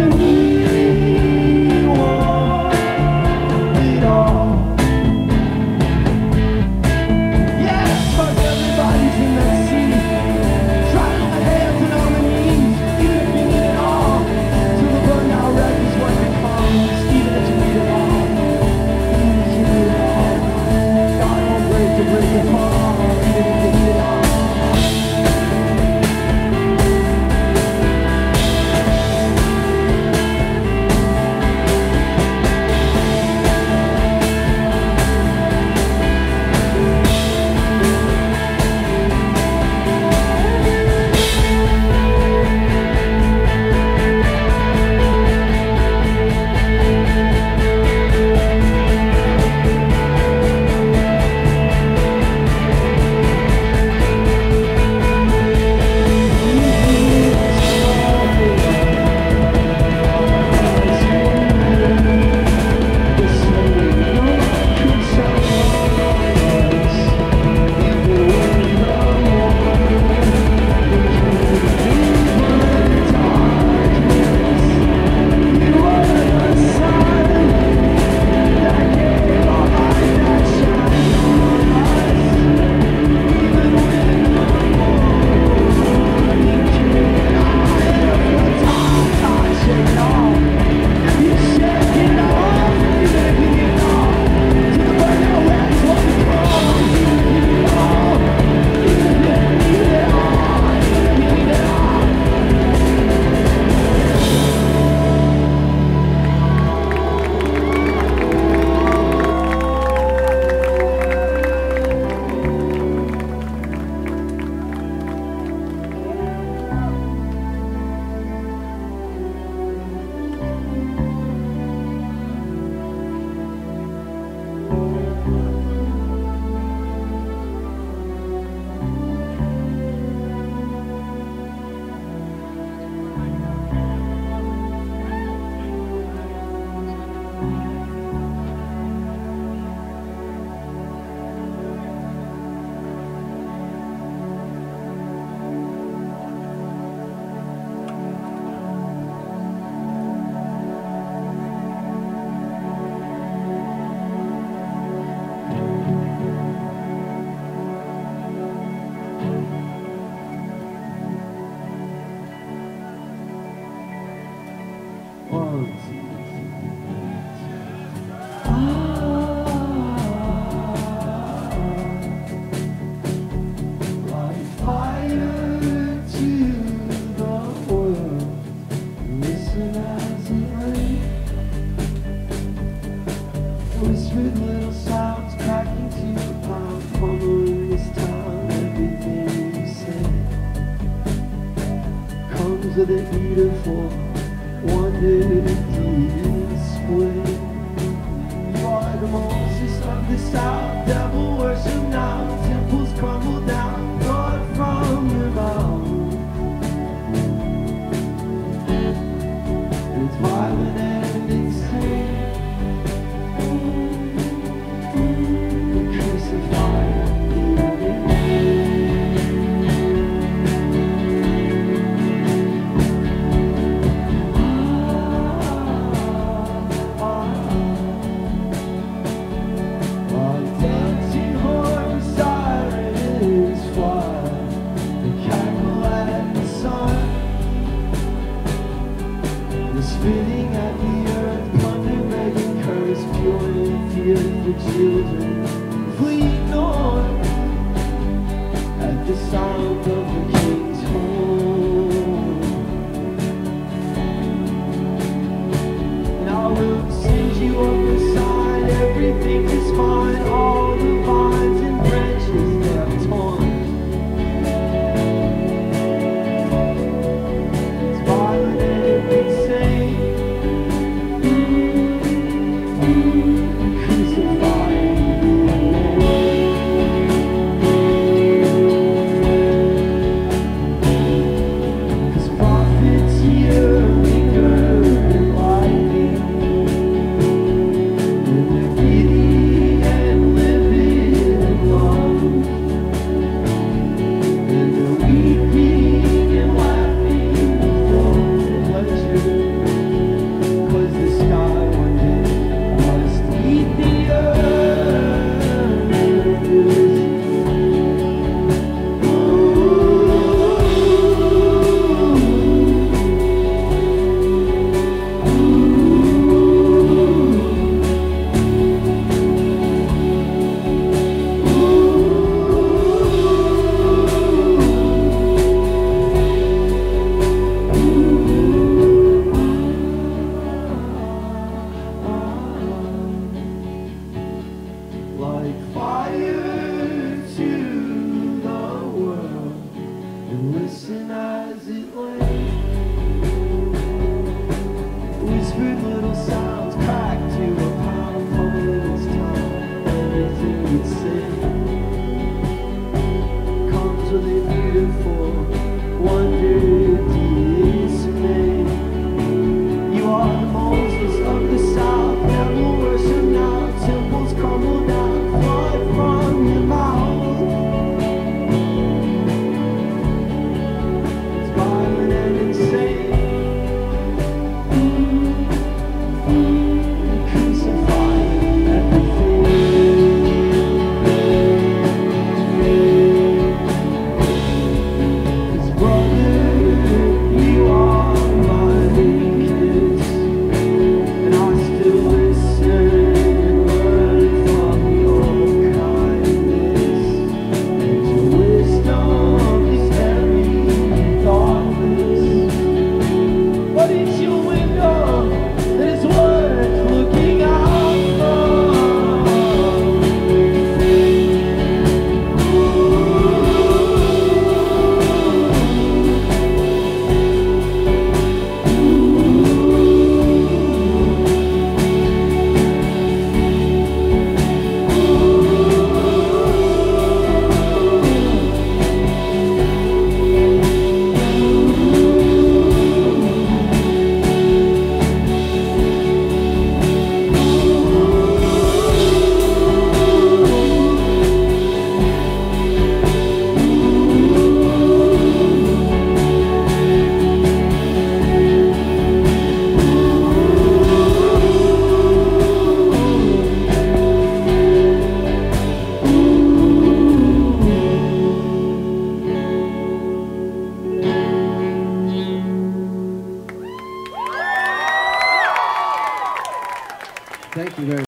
Thank you. Whispered little sounds cracking to the palm, Fumbling this time, everything you say Comes with a beautiful you are the Moses of the South, devil worship now.